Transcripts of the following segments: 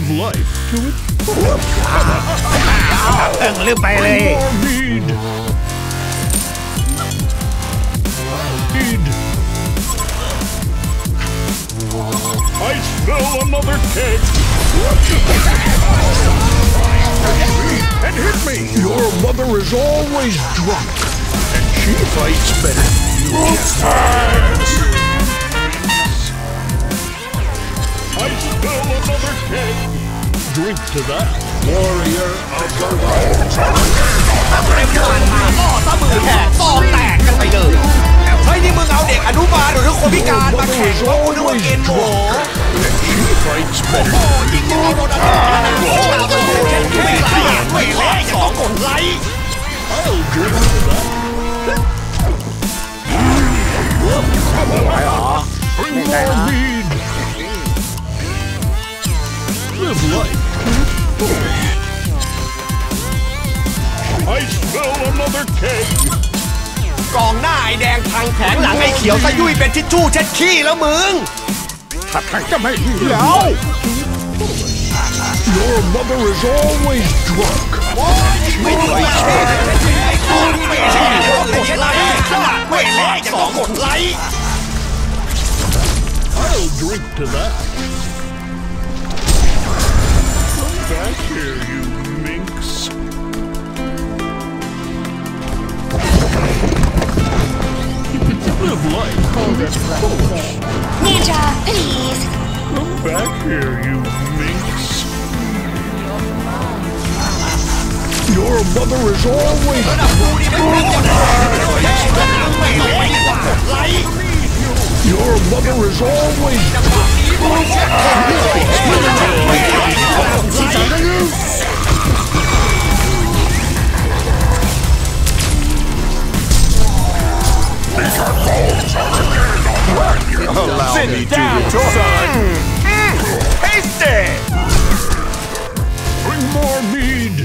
of life to it. and live. Need. Need. I smell another cake! and hit me. Your mother is always drunk, and she fights better. Monsters! Drink to that. Warrior of the Light. ไอ้ผ่านมาล่อซะมือแหกซองแตกกันไปเลยเฮ้ยนี่มึงเอาเด็กอนุบาลหรือคนพิการมาแข่งว่ากูนึกว่าเกณฑ์หมู She fights better. ยิงยังเอาโดนอะไรนะโอ้โหเราต้องดูแค่ไม่ไหลไม่ไหลสองกดไลค์ I'll drink to that. Bring more mead. Live life. I smell another keg. กองหน้าไอแดงพังแผงหลังไอเขียวซะยุ่ยเป็นทิชชู่เช็ดขี้แล้วมึง ถ้าทางจะไม่ดีแล้ว Your mother is always drunk. ไม่ดีไม่ใช่ไม่ใช่กดไลค์ขนาดไม่ไหลสองกดไลค์ I'll drink to that. back here, you minx. Live life called oh, right. foolish. Ninja, please. Come back here, you minx. Your mother is always... Your mother is always... To Bring more mead!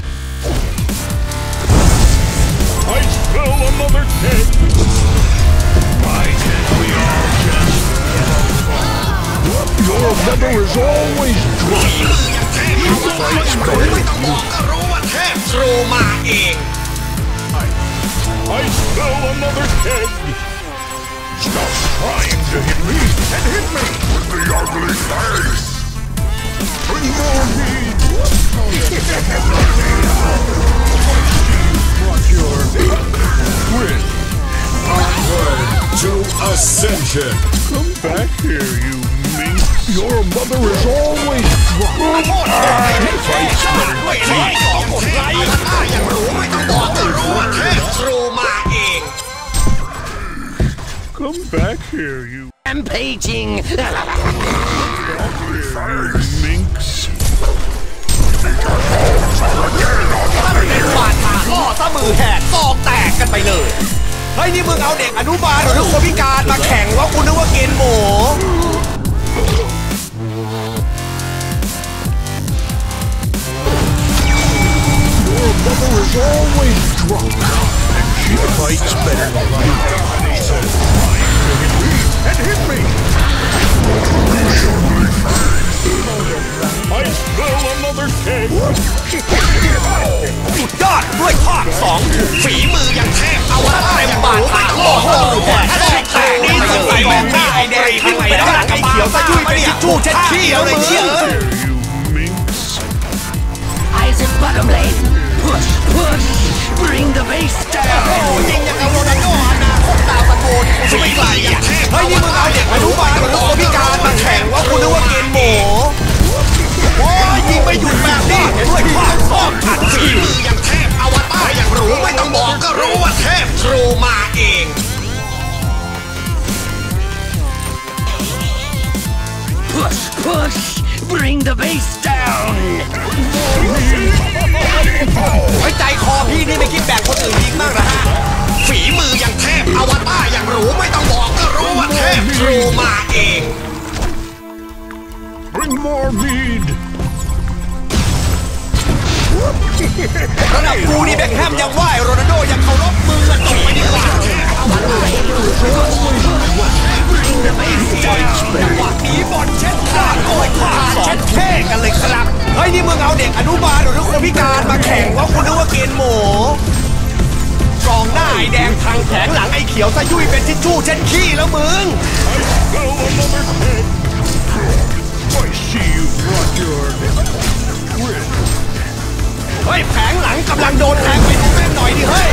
I spill another cake! Why can't we all just... Your liver is always drunk! She fights better than you. ก็รู้ว่าเทพทรูมาเอง I smell another keg. Stop trying to hit me and hit me with the ugly face. Bring more mead. Brought your win. Onward to ascension. Come back here, you minx. Your mother is always drunk. She fights better ไม่ไหลสองกดไลค์ถ้าอยากรู้ไม่ต้องบอกก็รู้ว่าเทพทรูมาเอง Come back here, you Rampaging here, you minx. เป็นฟาดมาล่อซะมือแหกซองแตกกันไปเลยเฮ้ยนี่มึงเอาเด็กอนุบาลหรือคนพิการมาแข่งว่ากูนึกว่าเกณฑ์หมู ฝีมืออยังเทพเอาเต็มบาทผ่านโอ้โหแหกแตกแตกนี่ต้องใส่แม่หน้าไอแดงข้างเป็นหลังไอเขียวซะยุ่ยเป็นทิชชู่เช็ดขี้เลยเชี่ย Here, you minx! Isaac Bottomblade. Push, push. Bring the bass โอ้ down. จริงอย่างกับโรนัลโดอนาคตดาตะโกนไม่ไกลอะเฮ้ยนี่มึงเอาเด็กอนุบาลหรือคนพิการมาแข่งว่ากูนึกว่าเกม Push, push. Bring the bass down. ไว้ใจคอพี่นี่ไม่คิดแบ่งคนอื่นยิงบ้างนะฮะ ฝีมือยังเทพอวตารอย่างรู้ไม่ต้องบอกก็รู้ว่าเทพทรูมาเอง Bring more mead! ระดับกูนี่แบ็คแฮมยังไหวโรนัลโดยังเคารพมึงอะตกไปดีกว่า จังหวะนี้บอลเช็ดขาดโอ้ยขาดเช็ดเท่กันเลยครับมึงเอาเด็กอนุบาลหรือคนพิการมาแข่งว่าคุณนึกว่าเกณฑ์หมูกองหน้าไอ้แดงทางแขงหลังไอ้เขียวซะยุ่ยเป็นทิชชู่เช็ดขี้แล้วมึง I see you brought your friend. เฮ้ยแผงหลังกำลังโดนแทงไปดูแม่งหน่อยดิเฮ้ย